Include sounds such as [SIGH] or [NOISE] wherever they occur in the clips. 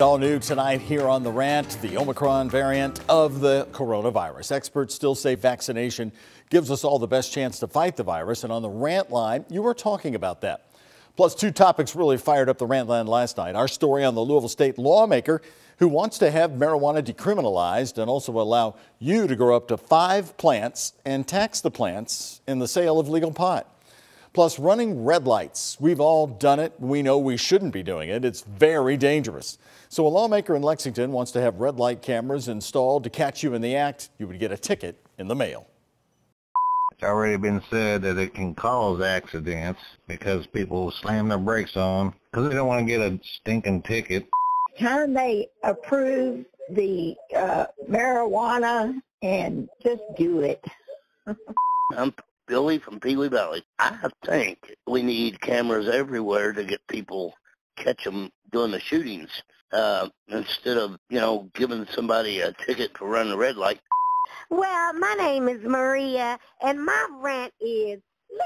All new tonight here on The Rant, the Omicron variant of the coronavirus. Experts still say vaccination gives us all the best chance to fight the virus. And on the Rant line, you were talking about that. Plus, two topics really fired up the Rant line last night. Our story on the Louisville state lawmaker who wants to have marijuana decriminalized and also allow you to grow up to five plants and tax the plants in the sale of legal pot. Plus, running red lights. We've all done it. We know we shouldn't be doing it. It's very dangerous. So, a lawmaker in Lexington wants to have red light cameras installed to catch you in the act. You would get a ticket in the mail. It's already been said that it can cause accidents because people slam their brakes on because they don't want to get a stinking ticket. Time they approve the uh, marijuana and just do it. [LAUGHS] I'm Billy from Pee Pewee Valley. I think we need cameras everywhere to get people catch them doing the shootings uh, instead of you know giving somebody a ticket for running a red light. Well, my name is Maria, and my rant is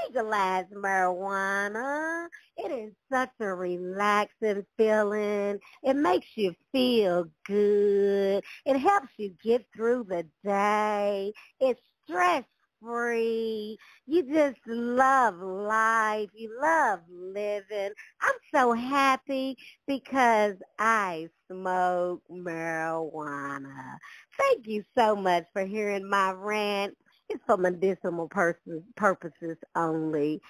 legalize marijuana. It is such a relaxing feeling. It makes you feel good. It helps you get through the day. It's stress free. You just love life. You love living. I'm so happy because I smoke marijuana. Thank you so much for hearing my rant. It's for medicinal purposes, purposes only.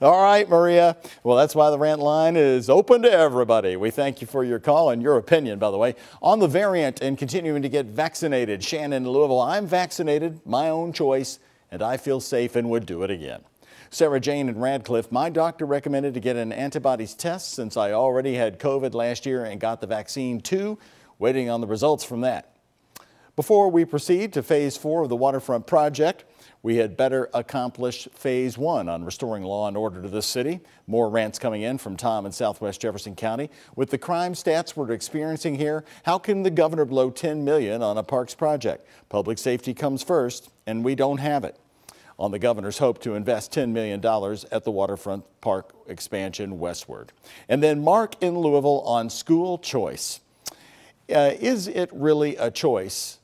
All right, Maria. Well, that's why the rant line is open to everybody. We thank you for your call and your opinion, by the way, on the variant and continuing to get vaccinated. Shannon, Louisville, I'm vaccinated, my own choice, and I feel safe and would do it again. Sarah Jane in Radcliff, my doctor recommended to get an antibodies test since I already had COVID last year and got the vaccine too. Waiting on the results from that. Before we proceed to phase four of the waterfront project, we had better accomplish phase one on restoring law and order to this city. More rants coming in from Tom in southwest Jefferson County. With the crime stats we're experiencing here, how can the governor blow 10 million on a parks project? Public safety comes first, and we don't have it. On the governor's hope to invest $10 million at the waterfront park expansion westward. And then Mark in Louisville on school choice. Uh, is it really a choice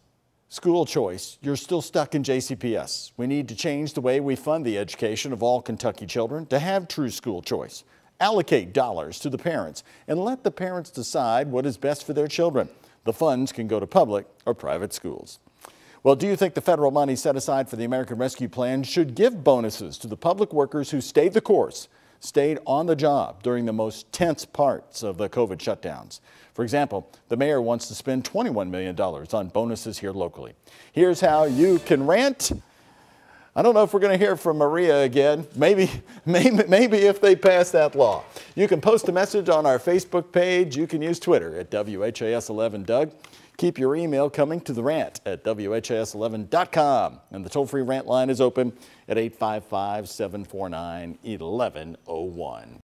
School choice, you're still stuck in JCPS. We need to change the way we fund the education of all Kentucky children to have true school choice. Allocate dollars to the parents and let the parents decide what is best for their children. The funds can go to public or private schools. Well, do you think the federal money set aside for the American Rescue Plan should give bonuses to the public workers who stayed the course stayed on the job during the most tense parts of the COVID shutdowns. For example, the mayor wants to spend $21 million on bonuses here locally. Here's how you can rant. I don't know if we're going to hear from Maria again. Maybe, [LAUGHS] maybe, maybe if they pass that law. You can post a message on our Facebook page. You can use Twitter at WHAS11Doug. Keep your email coming to the rant at WHAS11.com. And the toll free rant line is open at 855 749 1101.